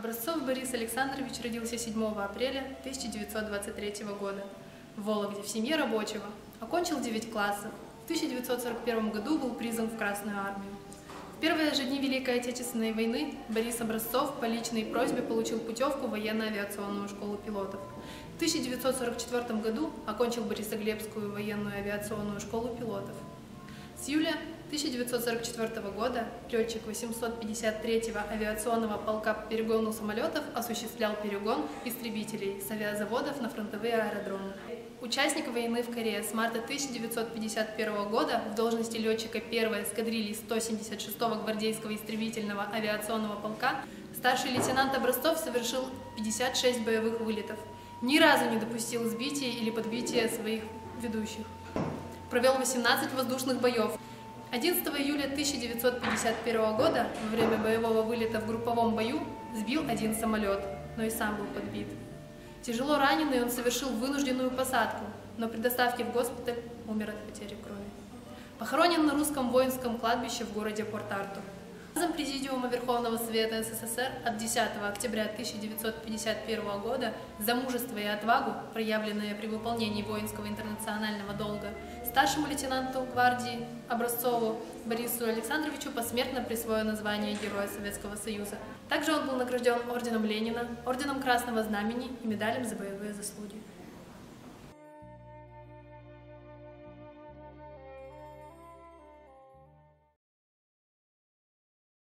Образцов Борис Александрович родился 7 апреля 1923 года в Вологде в семье рабочего. Окончил 9 классов. В 1941 году был призван в Красную армию. В первые же дни Великой Отечественной войны Борис Образцов по личной просьбе получил путевку в военно-авиационную школу пилотов. В 1944 году окончил Борисоглебскую военную авиационную школу пилотов. С июля 1944 года летчик 853-го авиационного полка по перегону самолетов осуществлял перегон истребителей с авиазаводов на фронтовые аэродромы. Участник войны в Корее с марта 1951 года в должности летчика 1-й эскадрильи 176-го гвардейского истребительного авиационного полка старший лейтенант Образцов совершил 56 боевых вылетов. Ни разу не допустил сбития или подбития своих ведущих. Провел 18 воздушных боев, 11 июля 1951 года во время боевого вылета в групповом бою сбил один самолет, но и сам был подбит. Тяжело раненый он совершил вынужденную посадку, но при доставке в госпиталь умер от потери крови. Похоронен на русском воинском кладбище в городе Порт-Артур. Указом Президиума Верховного Совета СССР от 10 октября 1951 года за мужество и отвагу, проявленные при выполнении воинского интернационального долга, старшему лейтенанту гвардии Образцову Борису Александровичу посмертно присвоено звание Героя Советского Союза. Также он был награжден Орденом Ленина, Орденом Красного Знамени и медалем за боевые заслуги.